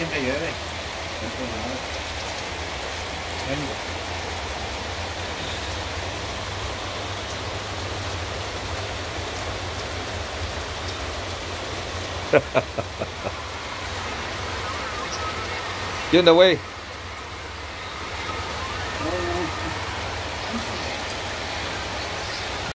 siempre llueve. Vengo. ¿Qué onda, güey?